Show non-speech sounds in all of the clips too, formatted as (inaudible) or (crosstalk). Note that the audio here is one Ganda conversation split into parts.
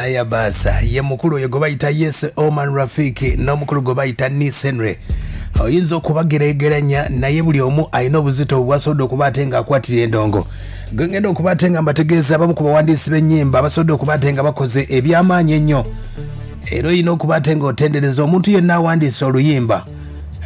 aya basa ye mukulu oyo gwe bayita yes oman rafiki n'omukulu gwe bayita nis henry. Oyinza okubageregeranya naye buli omu alina obuzito obwasobodde okuba ate nga akwatira endongo gwengenda okuba ate nga mbategeeza abamu ku bawandiisi b'ennyimba basobodde okuba ate nga bakoze ebyamaanyi ennyo. Era oyina okuba ate nga otendereza omuntu yenna awandiisa oluyimba.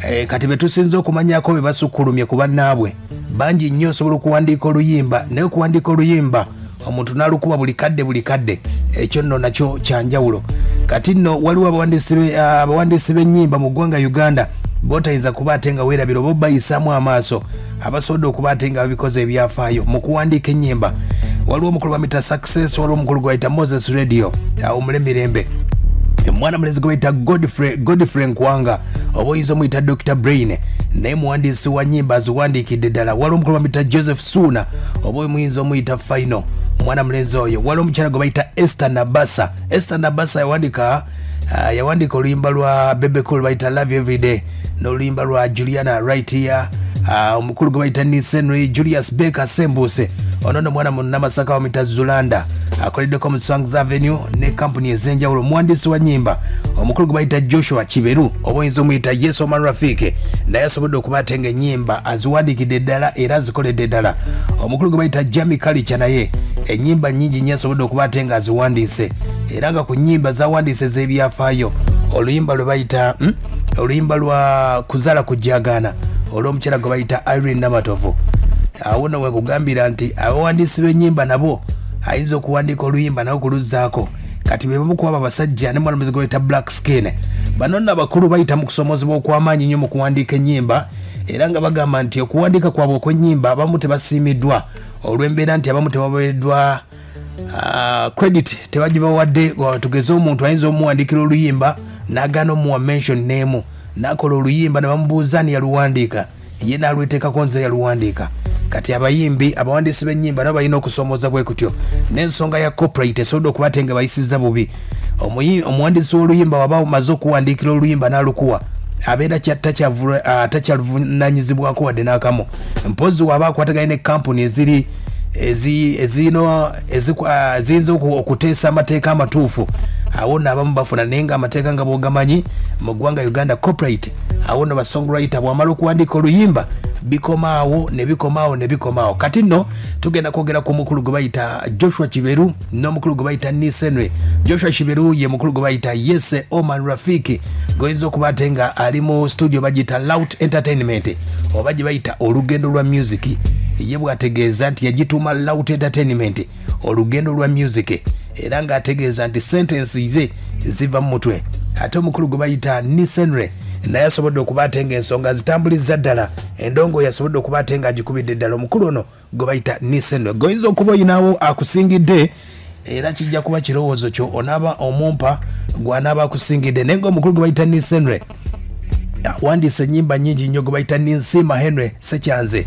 Eh, kati betusinza okumanyako be basukkulumye ku bannaabwe. Bangi nnyo osobola okuwandiika oluyimba naye okuwandiika oluyimba omuntu n'alukuba buli kadde buli kadde. Ekyo nno nakyo kyanjawulo kati nno waliwo abawandiisi be- abawandiisi b'ennyimba mu ggwanga uganda botayinza kuba ate nga weerabira oba obayisaamu amaaso abasobodde okuba ate nga babikoze ebyafaayo mu kuwandiika ennyimba. Waliwo omukulu wa mita success waliwo omukulu gwe bayita moses radio awo mulemirembe. Mwana mulezi gwe bayita godfrey nkwanga oba oyinza omuyita dr brain naye muwandiisi wa nyimba aziwandiikidde ddala. Waliwo omukulu bamuyita joseph suna oba omuyinza omuyita final mwana mulezi oyo. Wali omukyala gwe bayita esther nabasa. Esther nabasa yawandika uh, yawandika oluyimba lwa bebekul bayita love everyday n'oluyimba lwa juliana right here omukulu gwe bayita nisenry julius baker sembuse. Ono nno mwana munamasaka wamuyita zulanda. Akoleddeko mu songs avenue ne kampuni ez'enjawulo. Omuwandiisi wa nyimba omukulu gwe bayita joshua kiberu oba oyinza omuyita yesu oman rafiki naye asobodde okuba ate nga ennyimba aziwandiikidde ddala era azikoledde ddala. Omukulu gwe bayita jami kalica naye ennyimba nnyingi nnyo asobodde okuba ate nga aziwandiise era nga ku nnyimba zawandiise ez'ebyafaayo oluyimba lwe bayita hmm? oluyimba lwa kuzaala kujjagaana olw'omukyala gwe bayita irene namatovu. Awo no wekugambira nti abawandiisi b'ennyimba nabo ayinza okuwandiika oluyimba nabo kuluzzaako kati be bamu kuba abasajja ne mwana muzigo bayita black skin. Bano nno abakulu bayita mu kusomozebwa okw'amaanyi nnyo mu kuwandiika ennyimba era nga bagamba nti okuwandiika kwabwe okw'ennyimba abamu tebasiimiddwa. Olw'embeera nti abamu tebaweereddwa Ah, credit tebagibawadde wa- tugeze omuntu ayinza omuwandikira oluyimba nagaana omuwa mention neemu nakola oluyimba ne bamubuuza ani yaluwandiika? Ye nalweteekako nze yaluwandiika. Kati abayimbi abawandiisi b'ennyimba nabo balina okusomooza bwe kutyo. N'ensonga ya copyright esobodde okuba te nga bayisiza bubi. Omuwandiisi w'oluyimba waba omaze okuwandiikira oluyimba n'alukuwa abeera kya- takyavula- ah, takyaluvunanyizibwako wadde n'akamu. Mpozi waba akwataganye ne kampuni eziri ah, ziyinza oku- okuteesa amateeka amatuufu awo nno abamu bafuna naye nga amateeka nga bogamanyi mu ggwanga uganda copyright awo nno basongwriter bwamala okuwandiika oluyimba bikomaawo ne bikomaawo ne bikomaawo. Kati nno tugenda kwogera ku mukulu gwe bayita joshua kiberu n'omukulu gwe bayita nisenwe joshua kiberu ye mukulu gwe bayita yese oman rafiki goyinza okuba ate nga ali mu studio bagiyita lout entertainment oba gye bayita olugendo lwa music. Ye bwategeeza nti yagituuma lout entertainment olugendo lwa music era ng'ategeeza nti sentensi ze ziva mu mutwe. Ate omukulu gwe bayita nisenre naye asobodde okuba ate nga ensonga zitambuliza ddala. Endongo yasobodde okuba ate nga agikubidde ddala. Omukulu ono gwe bayita nisenre goyinza okuba oyinawo akusingidde era kijja kuba kirowoozo kyo onaaba omumpa gwanaaba akusingidde. Naye ngaomukulu gwe bayita nisenre awandiisa ennyimba nyingi nnyo gwe bayita ninsima henry sekyanze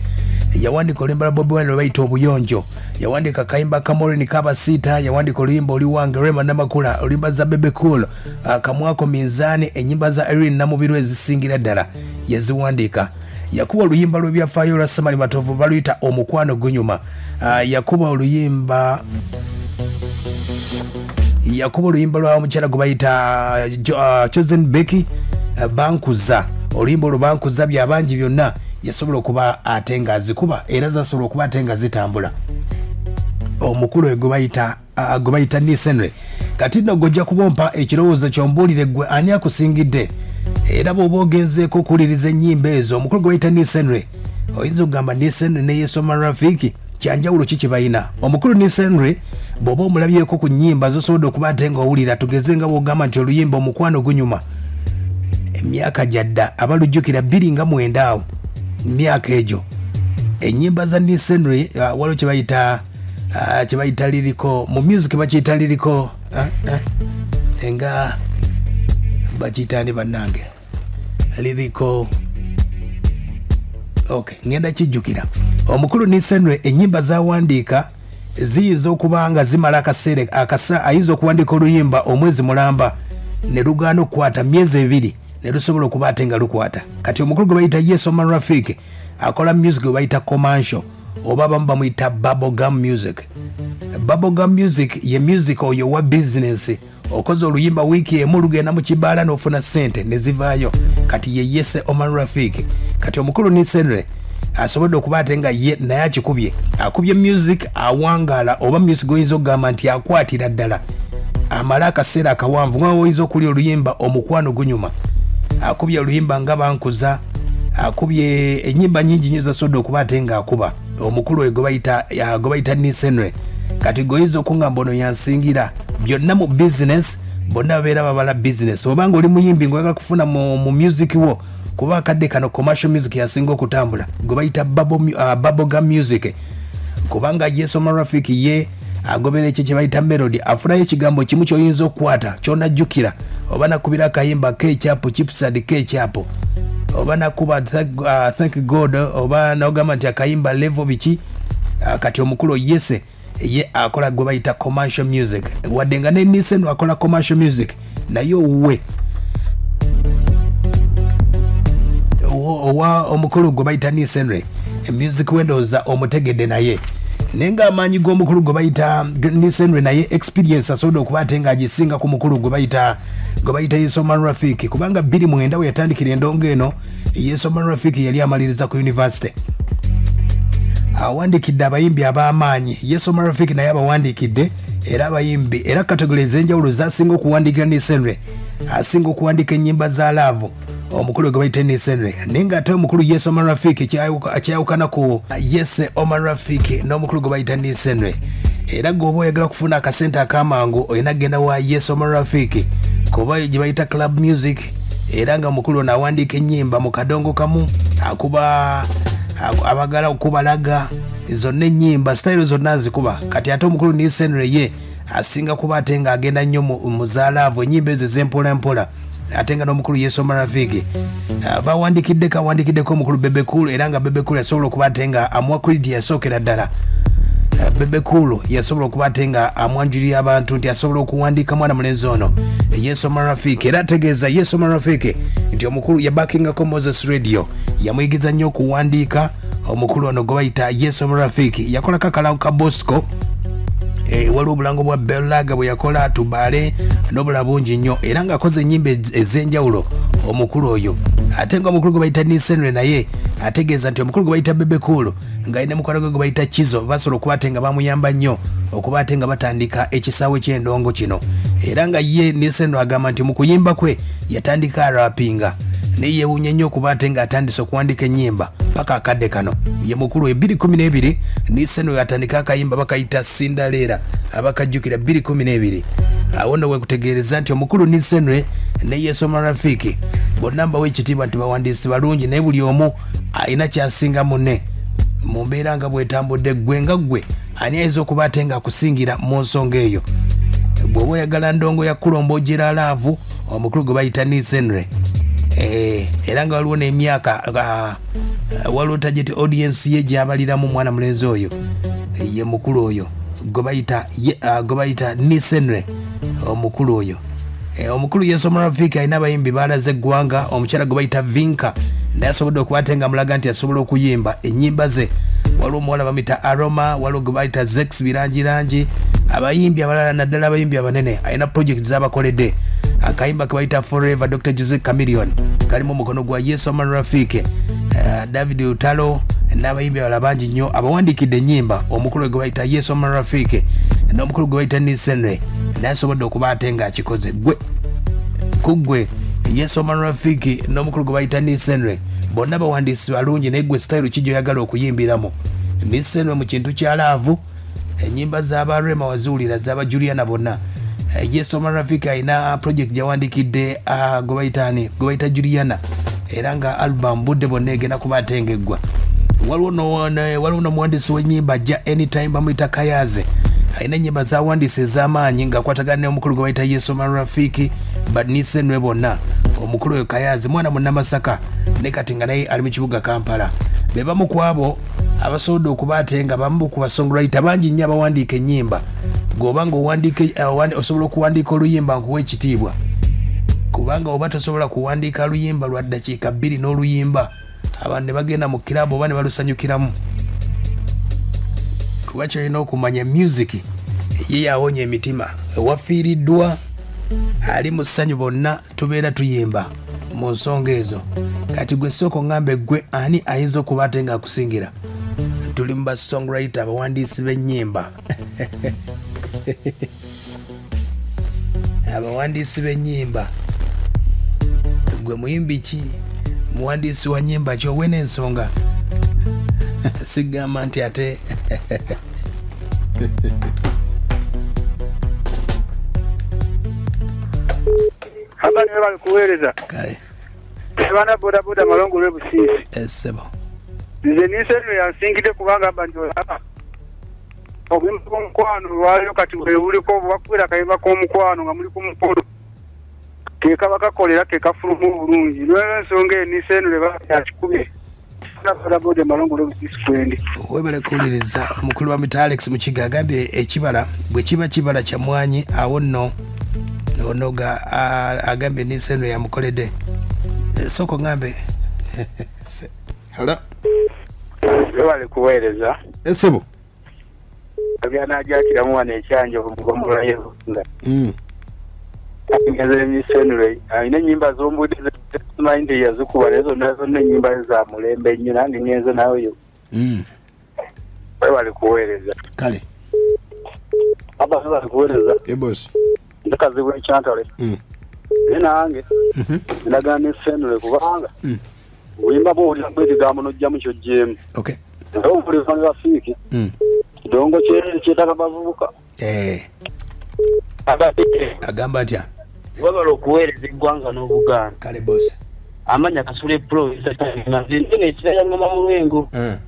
yawandiika oluyimba lwa bobi wine lwe bayita obuyonjo. Yawandiika kayimba kamorini kabasiita yawandiika oluyimba oli wange rema namakula. Oluyimba za bebe cool. Uh, kamwako minzaani ennyimba za irin namubiru ezisingira ddala. Yaziwandiika. Yakuba oluyimba lwebyafaayo lwa samali matovu baluyita omukwano gunyuma. Uh, yakuba oluyimba yakuba oluyimba lwa mukyala gwe bayita Jo- uh, chosen uh, bankuza. Oluyimba olwo bankuza byabangi byonna yasobola okuba ate nga azikuba era zasobola okuba ate nga zitambula. Omukulu oyo gwe bayita gwe nisenre kati nno gojja kubompa ekirowoozo kyombuulire gwe ani akusingidde? Era bw'oba ogenzeeko okuwuliriza ennyimba ezo omukulu gwe bayita nisenre oyinza okugamba nisenre ne yesoma rafiki kyanjawulo ki kye balina omukulu nisenre bw'oba omulabyeko ku nnyimba zosobodde okuba ate nga owulira tugeze nga bw'ogamba nti oluyimba omukwano gunyuma. Emyaka gyadda abalujjukira bbiri nga mwenda awo myaka egyo. Ennyimba za nisenry uh, waliwo kyebayita uh, kyebayita liriko mu music bakiyita liriko uh, nga bakiyita ndi bannange. Liriko. Okay ngenda kijjukira. Omukulu nisenre ennyimba zawandiika ziyinza okuba nga zimala akaseera akasa ayinza okuwandiika oluyimba omwezi mulamba ne lugaana okukwata myezi ebiri ne lusobola okuba ate nga lukwata. Kati omukulu gwe bayita yesu oman rafik akola music gwe bayita commercial oba abamu bamuyita bubblegum music. Bubblegum music ye music oyo wa bizinesi okoze oluyimba wiiki emu lugenda mu kibaala n'ofuna sente ne zivaayo. Kati ye yese oman rafik kati omukulu nisenre asobodde okuba ate nga ye naye akikubye. Akubye music awangaala oba music oyinza okugamba nti akwatira ddala. Amale akaseera akawanvu nga oyinza okulya oluyimba omukwano gunyuma akubye oluyimba nga bankuza akubye enyimba nyingi nyo zasobodde okuba ate nga akuba omukulu oyo gwe bayita nisenre kati goyinza okungamba ono yansingira byonna mu bizinesi bonna babeera babala bizinesi obanga oli muyimbi ngaoyaga kufuna mu, mu music wo kuba akadde kano commercial music yasinga okutambula gwe bayita bubblegum uh, music. Kubanga yesoma rafik ye agobera ekyo kyebayita melody afunayo ekigambo kimu kyoyinza okukwata kyonajjukira oba nakubira akayimba kekyapo chipsad kekyapo oba nakuba thank, uh, god oba nogamba nti akayimba levo biki uh, kati omukulu yese ye akola gwe bayita commercial music. Wadde nga neniseno akola commercial music naye owuwe. Owa omukulu gwe bayita nisenre music wendoza omutegedde naye naye ngaamaanyi g'omukulu gwe bayita nisenre naye experience asobodde okuba ate nga agisinga ku mukulu gwe bayita gwe bayita yesoman rafik kubanga 29 we yatandikira endongo eno yesoman rafik yali amaliriza ku university awandikidde abayimbi ab'amaanyi. Yesoma rafik naye abawandikidde era abayimbi. Era kategori ez'enjawulo zasinga okuwandikira nisenre asinga okuwandika ennyimba za laavu omukulu gwe bayita nisenre naye ngaate omukulu yes oman rafik kyayawukana ku yes oman rafik n'omukulu gwe bayita nisenre era gweoba oyagala okufuna akasente akamangu olina genda wa yes oman rafik kuba gye bayita club music. Era nga omukulu ono awandiika ennyimba mu kadongo kamu akuba abagala okubalaga zonna enyimba sitayiro zonna azikuba. Kati ate omukulu nisenre ye asinga kuba ate nga agenda nnyo muzaalaavu enyimba ezo ezempolampola ate nga n'omukulu yesoma rafiki bawandikiddeko awandikiddeko omukulu bebekulu era nga bebekulu yasobola okuba ate nga amuwa credit yasookera ddala bebekulu yasobola okuba ate nga amwanjulira abantu nti asobola okuwandiika mwana mulenzi ono yesoma rafiki era ategeeza yesoma rafiki nti omukulu yabakingako moses radio yamuyigiza nnyo okuwandiika. Omukulu ono gwe bayita yesoma rafiki yakolako akalamu ka bosco. E, waliwo obulango bwa belaga bwe yakola tubale n'obula bungi nnyo. Era ngaakoze enyimba ez'enjawulo omukulu oyo. Ate nga omukulu gwe bayita nisenre naye ategeeza nti omukulu gwe bayita bebekulu ng'alina mukwano gwe gwe bayita kizo basobola okuba ate nga bamuyamba nnyo okuba ate nga batandika ekisaawe ky'endongo kino. Era nga ye nisenre agamba nti mu kuyimba kwe yatandika arapinga naye yewuunya nnyo okuba ate ng'atandise okuwandika ennyimba paka akadde kano. Ye mukulu 212 niseno yatandika akayimba bakayita sindaleera abakajjukira 212 awo nno wekutegeereza nti omukulu nisenwe ne yesoma rafiki bonna mbawo ekitiibwa nti bawandiisi balungi naye buli omu alina kyasinga munne. Mu mbeera nga bwetambudde gwe nga gwe ani ayinza okuba ate nga akusingira mu nsonga eyo? Bw'oba oyagala ndongo ya kulomba ojera laavu omukulu gwe bayita nisenre era nga waliwo nemyaka waliwo tageti audience ye gyabaliramu mwana mulenzi oyo ye mukulu oyo gwe bayita nisenre omukulu oyo. Omukulu yesomorafiki alina abayimbi balaze eggwanga omukyala gwe bayita vinka naye asobodde okuba ate nga mulaga nti asobola okuyimba enyimba ze. Waliwo omuwala bamita aroma waliwo gwe bayita zex birangirangi abayimbi abalala naddala abayimbi abanene alina project zabakoledde akayimba kebayita forever dr jose camilion kalimu omukono gwa yesoman rafiki uh, david utalo n'abayimbi abala bangi nnyo abawandikidde enyimba omukulu gwe bayita yesoman rafiki n'omukulu gwe bayita nisenre naye asobodde okuba ate ngaakikoze gwe kuggwe yesoman rafiki n'omukulu gwe bayita nisenre bonna bawandiisi balungi naye gwe sitayiro ki gyoyagala okuyimbiramu? Nisenre mu kintu kya laavu enyimba zabarema waziwulira zaba juliana bonna. Yesoma rafiki alina project gyawandikidde gwe bayitani gwe bayita juliana. Era nga album budde bonna egenda kuba atengeggwa waliwo nomuwandisi w'enyimba ja anytime bamuyita kayaze. Alina enyimba zawandisa ez'amaanyi ngaakwatagana n'omukulu gwe bayita yesoma rafiki banisenwe bonna. Omukulu oyo kayaze mwana munnamasaka ne kati nga naye ali mu kibuga kampala. Be bamu ku abo abasobodde okuba ate nga bamu ku basongwriter bangi nnyo abawandiika ennyimba gwoba nga osobola okuwandiika oluyimba nkuwa ekitiibwa. Kubanga oba tosobola kuwandiika luyimba lwa ddakiika bbiri n'oluyimba abantu ne bagenda mu kirabu oba ne balusanyukiramu. Kuba kyolina okumanya music ye yawonya emitima. Ewafiiriddwa ali mu ssanyu bonna tubeera tuyimba mu nsonga ezo. Kati gwe sooka oŋŋambe gwe ani ayinza okuba ate ng'akusingira? Tuli mu basongwriter abawandiisi b'ennyimba. (laughs) Abawandiisi b'ennyimba. Gwe muyimbi ki muwandiisi wa nyimba ki owe n'ensonga (laughs) sigamba nti ate abani be bali kuweereza kale abaana bodaboda malongo lwebusiisi essebo nze ninseno yansingidde kubanga mba ndiolaba obuyimba bw'omukwano lwaliyo kati webuliko bwakubira akayimba k'omukwano nga muli ku mukolo kekaba kakolera kekafuluma obulungi lwero ensonga eninseno leba yakikubye bodaboda malongo lwebusiisi kwendi webale kuwuliriza omukulu wa mita alex mukiga agambye ekibala bwe kiba kibala kya mwanyi awo nno onoga agambye niseno yamukoledde Eh, sooka oŋŋambe (laughs) Se- Hello? be bali kuweereza essebo byanajakiramu wano ekyanja omugomulayo Mm. emisenule alina enyimba zombudde zimanyi nti yazikuba naye zonna zonna enyimba za mulembe nnyo nange ngenze naweyo Mm. we bali kuweereza kale aba bali kuweereza ebosi ndikazibwa ekyantale Mm. naye nange Mhm. ndagana nesenule kubanga Mm. buyimba bwowuliramu ekigambo nojjamu kyojjeemu naye obuliva ne bafiiki Mm. kidongo kye- kyetaka bavubuka Eh, agamba atya wabala okuweereza eggwanga n'obugaana kale bosi amanya kasule province nze nze ekiraya ngoma mu lwengo Mm.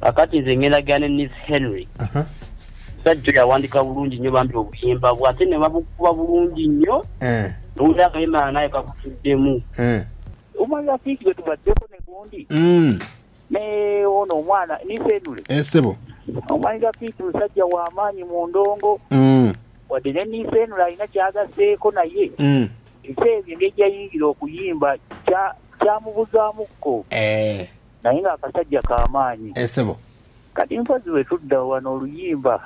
kakati nze ngendagana ne nis henry. Sajjo yawandika bulungi nnyo bambi obuyimba bwe ate ne babukuba bulungi nnyo. Eh, nowulira akayimba naye kakutuddemu. Eh. omwana fiiki gwe tubaddeko ne gundi. Mm. ne ono omwana nisenule essebo omwana fiiki musajja w'amaanyi mu ndongo. Mm. Wadde ne nisenule alina kyagaseeko naye. Mm. ebisa ebyo engeri gyayingira okuyimba kya- kyamubuzaamuko Eh, naye ng'akasajja k'amaanyi kati mpozi bwe tudda wano oluyimba.